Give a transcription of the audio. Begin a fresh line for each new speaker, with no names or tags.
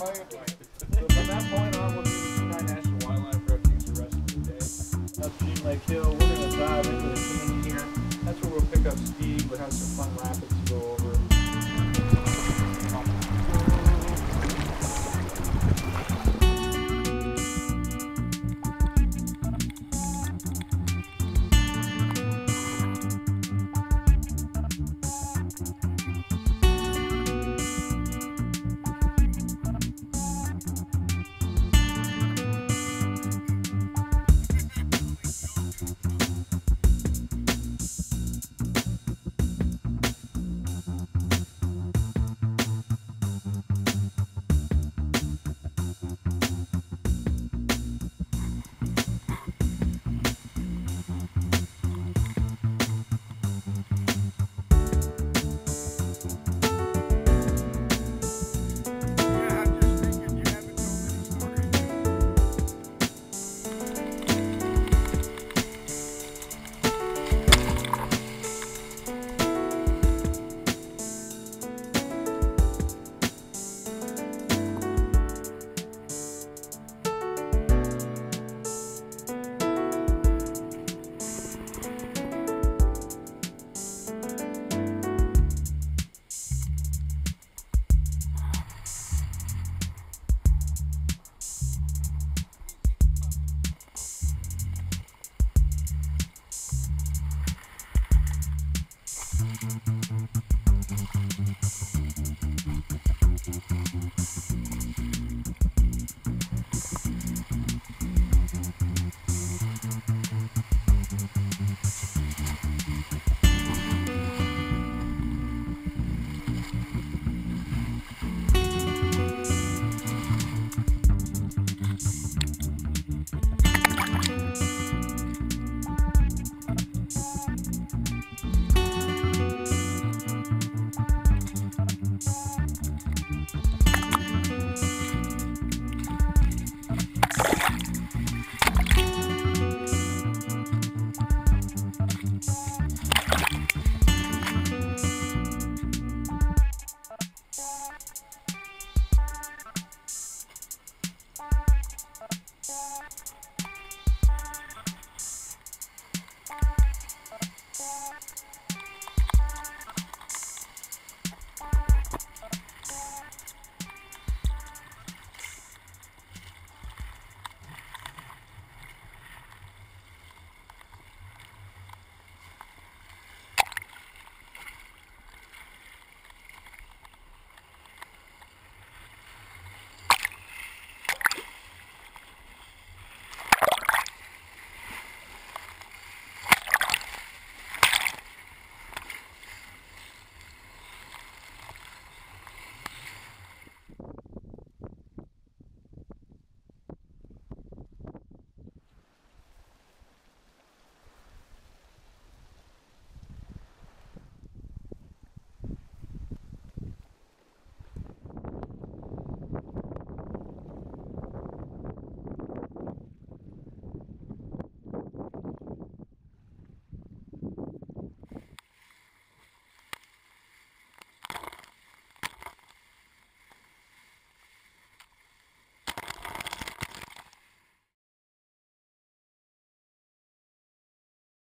So from that point on, the National Wildlife Refuge the rest of the day. Up Jean Lake Hill, we're gonna dive into the canyon here. That's where we'll pick up speed. We'll have some fun rapids to.